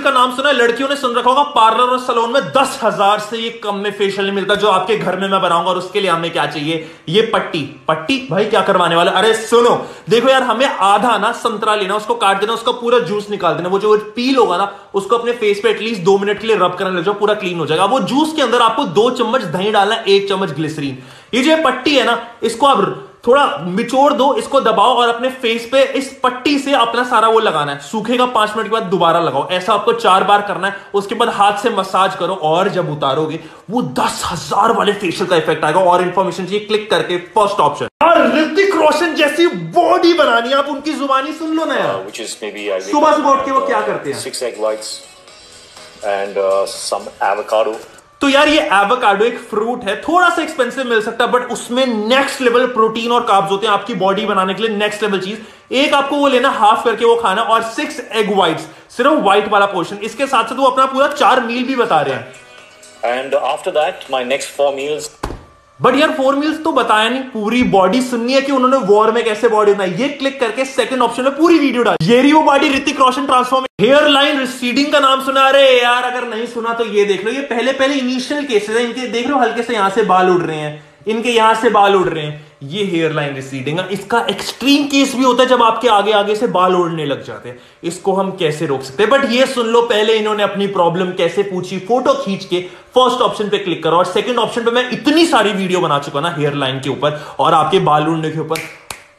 Facial का नाम सुना है, लड़कियों ने सुन रखा होगा, पार्लर और सलोन में दस हज़ार से ये कम में फेशियल नहीं मिलता, जो आपके घर में मैं बनाऊँगा और उसके लिए हमें क्या चाहिए? ये पट्टी। पट्टी? भाई, क्या करवाने वाला? अरे, सुनो। देखो यार, हमें आधा ना संतरा लेना, उसको काट देना, उसका पूरा जूस निकाल देना। वो जो पील होगा ना, उसको अपने फेस पे एटलीस्ट दो मिनट के लिए रब करने लग जाओ, पूरा क्लीन हो जाएगा। वो जूस के अंदर आपको दो चम्मच दही डालना एक चम्मच ग्लिसरीन ये जो पट्टी है ना, इसको आप थोड़ा मिचोड़ दो इसको दबाओ और अपने फेस पे इस पट्टी से अपना सारा वो लगाना है। सूखेगा पाँच मिनट के बाद दोबारा लगाओ। ऐसा आपको चार बार करना है उसके बाद हाथ से मसाज करो और जब उतारोगे वो दस हज़ार वाले फेशियल का इफ़ेक्ट आएगा और इन्फॉर्मेशन चाहिए क्लिक करके फ़र्स्ट ऑप्शन ऋतिक रोशन जैसी बॉडी बनानी आप उनकी जुबानी सुन लो ना यार। सुबह सुबह उठ के वो क्या करते हैं? Six egg whites and some avocado तो यार ये एवोकाडो एक फ्रूट है, थोड़ा सा एक्सपेंसिव मिल सकता है बट उसमें नेक्स्ट लेवल प्रोटीन और कार्ब्स होते हैं आपकी बॉडी बनाने के लिए नेक्स्ट लेवल चीज़। एक आपको वो लेना हाफ़ करके वो खाना और सिक्स एग व्हाइट्स सिर्फ़ व्हाइट वाला पोर्शन इसके साथ साथ वो अपना पूरा चार मील भी बता रहे हैं। And after that my next four meals but यार फोर मील्स तो बताया नहीं, पूरी बॉडी सुननी है कि उन्होंने वॉर में कैसे बॉडी बनाई। ये क्लिक करके सेकंड ऑप्शन में पूरी वीडियो डाल। ये रही वो body Hrithik Roshan transform hairline receding का नाम सुना। रहे यार, अगर नहीं सुना तो ये देख लो। ये पहले पहले इनिशियल केसेस है, इनके देख लो, हल्के से यहाँ से बाल उड़ रहे हैं। इनके यहाँ से बाल उड़ रहे हैं। ये हेयर लाइन रिसीडिंग इसका एक्सट्रीम केस भी होता है जब आपके आगे आगे से बाल उड़ने लग जाते हैं। इसको हम कैसे रोक सकते हैं? बट ये सुन लो, पहले इन्होंने अपनी प्रॉब्लम कैसे पूछी फ़ोटो खींच के फ़र्स्ट ऑप्शन पे क्लिक करो। और सेकंड ऑप्शन पे मैं इतनी सारी वीडियो बना चुका ना हेयर लाइन के ऊपर और आपके बाल उड़ने के ऊपर।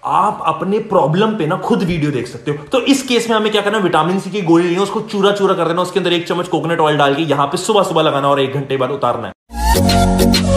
आप अपने प्रॉब्लम पे ना खुद वीडियो देख सकते हो। तो इस केस में हमें क्या करना विटामिन सी की गोली लेनी उसको चूरा चूरा कर देना उसके अंदर एक चम्मच कोकोनट ऑयल डाल के यहाँ पे सुबह सुबह लगाना और एक घंटे बाद उतारना है।